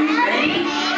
Are you ready?